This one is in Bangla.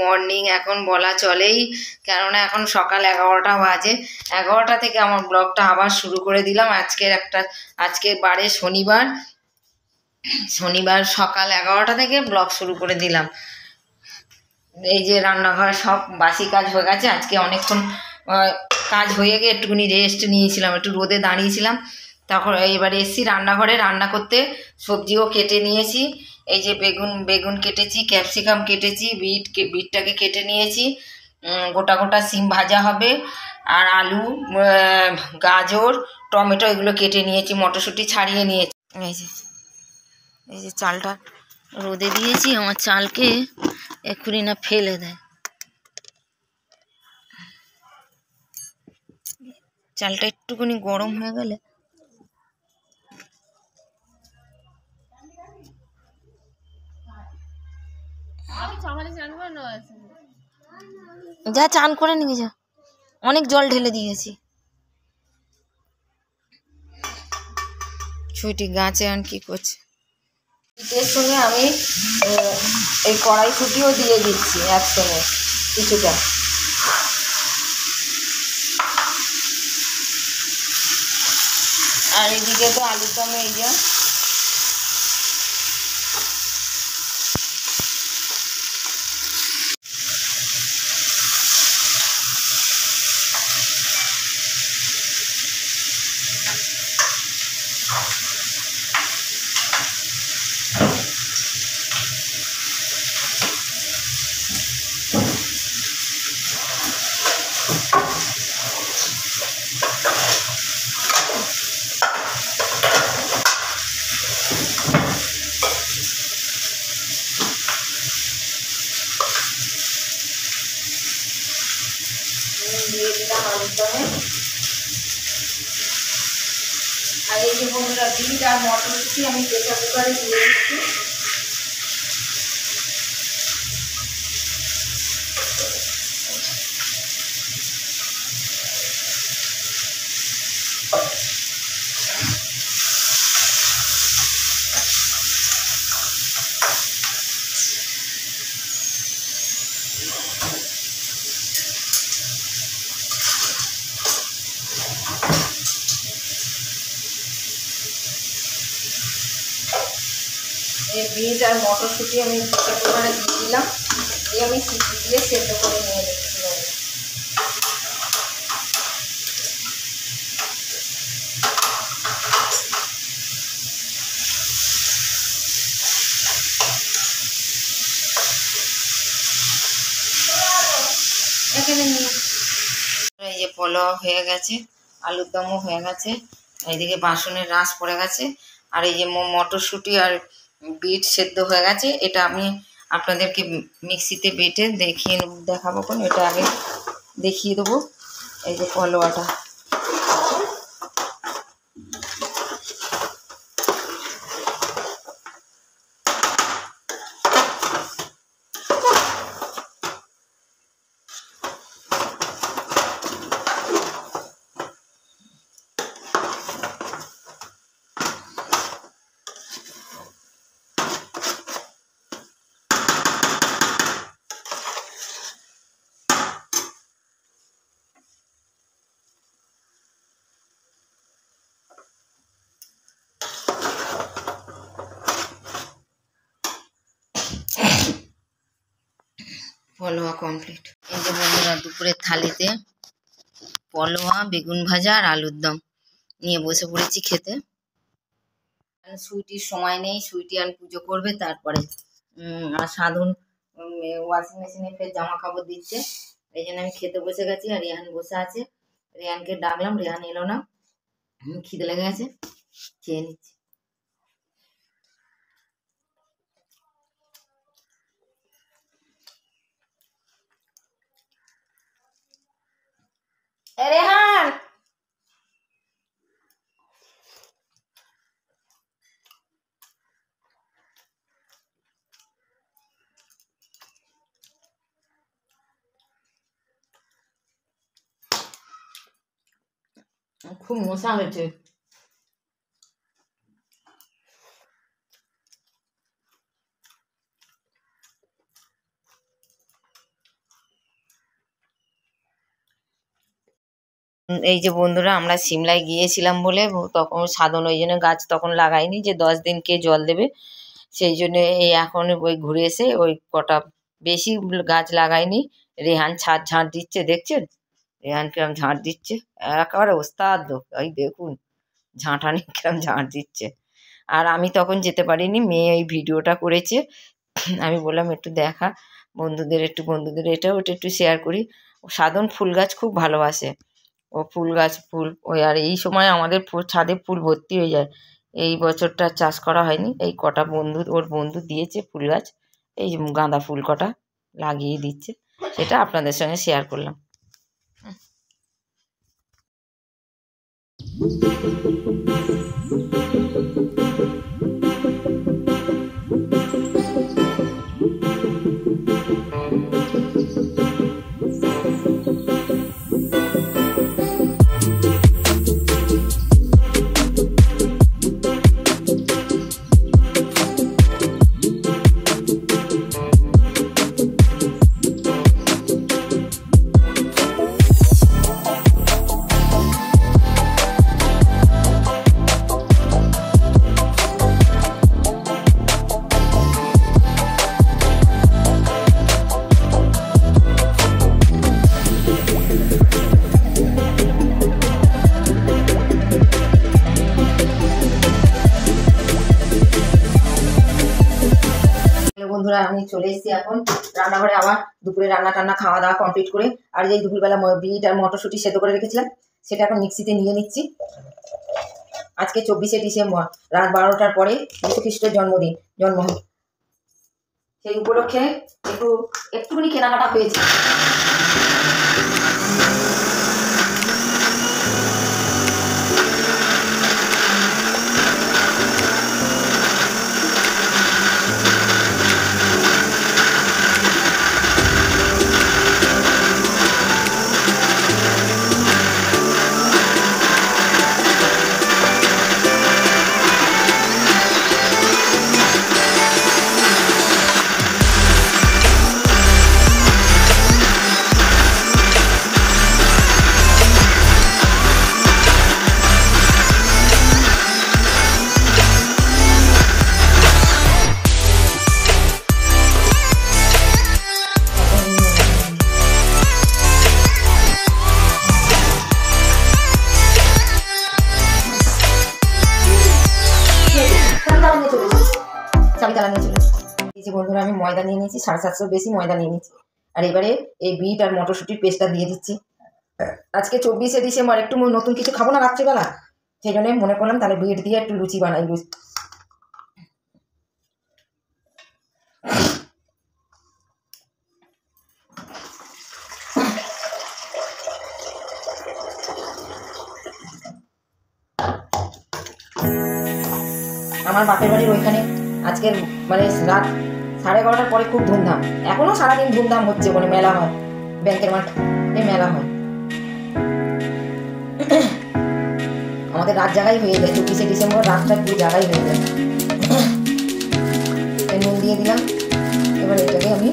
মর্নিং এখন বলা চলেই। কেননা এখন সকাল এগারোটা বাজে। এগারোটা থেকে আমার ব্লগটা আবার শুরু করে দিলাম। আজকের একটা আজকের বারে শনিবার। শনিবার সকাল এগারোটা থেকে ব্লগ শুরু করে দিলাম। এই যে রান্নাঘর সব বাসি কাজ হয়ে গেছে। আজকে অনেকক্ষণ কাজ হয়ে গিয়ে একটুখানি রেস্ট নিয়েছিলাম, একটু রোদে দাঁড়িয়েছিলাম। তখন এবারে এসছি রান্নাঘরে। রান্না করতে সবজিও কেটে নিয়েছি। এই যে বেগুন বেগুন কেটেছি, ক্যাপসিকাম কেটেছি, বিট বিটটাকে কেটে নিয়েছি। গোটা গোটা সিম ভাজা হবে। আর আলু গাজর, টমেটো এগুলো কেটে নিয়েছি, মটরশুঁটি ছাড়িয়ে নিয়েছি। এই যে এই যে চালটা রোদে দিয়েছি, আমার চালকে এক্ষুনি না ফেলে দেয়। চালটা একটুখানি গরম হয়ে গেলে যা চান করে নিয়ে যা। অনেক জল ঢেলে দিয়েছি। ছুটি গাছে আন কি করছে? পিঠের সঙ্গে আমি এই কড়াইশুটিও দিয়ে দিচ্ছি একসঙ্গে কিছুটা। আর এদিকে তো আলু দমে বন্ধুরা বিট আর মটরশুঁটি আমি প্রেসার কুকারে দিয়ে দিচ্ছি এই বিট আর মটরশুঁটি আমি কুকারে দিয়ে দিলাম। দিয়ে আমি সিটি দিয়ে সেদ্ধ করে নিয়ে নিয়ে এই যে পোলাও হয়ে গেছে, আলুর দমও হয়ে গেছে, এইদিকে বাসনের রাস পড়ে গেছে, আর এই যে মটরশুঁটি আর বিট সেদ্ধ হয়ে গেছে। এটা আমি আপনাদেরকে মিক্সিতে বেটে দেখিয়ে দেখাবো কোন। এটা আগে দেখিয়ে দেবো। এই যে পলোয়াটা। পলোয়া কমপ্লিট এই যে বন্ধুরা, দুপুরের থালিতে পলোয়া বেগুন ভাজা আর আলুর দম নিয়ে বসে পড়েছি খেতে। সুইটির সময় নেই, সুইটি আর পুজো করবে, তারপরে আর সাধন ওয়াশিং মেশিনে ফের জামা কাপড় দিচ্ছে। এই জন্য আমি খেতে বসে গেছি আর রেহান বসে আছে। রেহানকে ডাকলাম রেহান এলো না। খিদে লেগে গেছে, খেয়ে নিচ্ছি। এ রেহান খুব মশা হয়েছে এই যে বন্ধুরা, আমরা সিমলায় গিয়েছিলাম বলে তখন সাধন ওই জন্য গাছ তখন লাগাইনি যে দশ দিন কে জল দেবে। সেই জন্য এই এখন ওই ঘুরে এসে ওই কটা বেশি গাছ লাগাইনি রেহান ছাড় ঝাঁট দিচ্ছে, দেখছেন? রেহান কিরম ঝাঁট দিচ্ছে। একেবারে ওস্তাদ লোক ওই দেখুন, ঝাঁটানি কিরম ঝাঁট দিচ্ছে। আর আমি তখন যেতে পারিনি, মেয়ে এই ভিডিওটা করেছে। আমি বললাম, একটু দেখা, বন্ধুদের, একটু বন্ধুদের এটা ওটা একটু শেয়ার করি। সাধন ফুল গাছ খুব ভালোবাসে। ও ফুল গাছ, ফুল ওই আর এই সময় আমাদের ছাদে ফুল ভর্তি হয়ে যায়। এই বছরটা চাষ করা হয়নি। এই কটা বন্ধু, ওর বন্ধু দিয়েছে ফুল গাছ। এই গাঁদা ফুল কটা লাগিয়ে দিচ্ছে। সেটা আপনাদের সঙ্গে শেয়ার করলাম। Thank বন্ধুরা আমি চলে এসেছি এখন। রান্নাঘরে আবার দুপুরে রান্না টান্না, খাওয়া দাওয়া কমপ্লিট করে আর যে দুপুরবেলা বিট আর মটরশুঁটি সেদ্ধ করে রেখেছিলাম, সেটা এখন মিক্সিতে নিয়ে নিচ্ছি। আজকে চব্বিশে ডিসেম্বর, রাত বারোটার পরে যীশু খ্রিস্টের জন্মদিন, জন্ম সেই উপলক্ষে একটু একটুখানি কেনাকাটা হয়েছে। চাবি তালা নিয়ে চলে। এই যে বন্ধুরা, আমি ময়দা নিয়ে নিয়েছি, সাড়ে সাতশো বেশি ময়দা নিয়ে নিয়েছি। আর এবারে এই বিট আর মটরশুঁটির পেস্টটা দিয়ে দিচ্ছি। আজকে চব্বিশে ডিসেম্বর, একটু নতুন কিছু খাব না রাত্রিবেলা? সেই জন্য মনে করলাম তাহলে বিট দিয়ে একটু লুচি বানাই লুচি আমার বাপের বাড়ির ওইখানে আজকের মানে রাত সাড়ে এগারোটার পরে খুব ধুমধাম। এখনও সারাদিন ধুমধাম হচ্ছে মানে মেলা হয়। ব্যাংকের মাঠ মেলা হয়। আমাদের রাত জায়গায় হয়ে যায়, চব্বিশে ডিসেম্বর রাতটা পুরো জায়গায় হয়ে যায়। নুন দিয়ে দিলাম। এবার এটাকে আমি